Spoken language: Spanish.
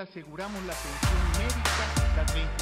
aseguramos la atención médica las 24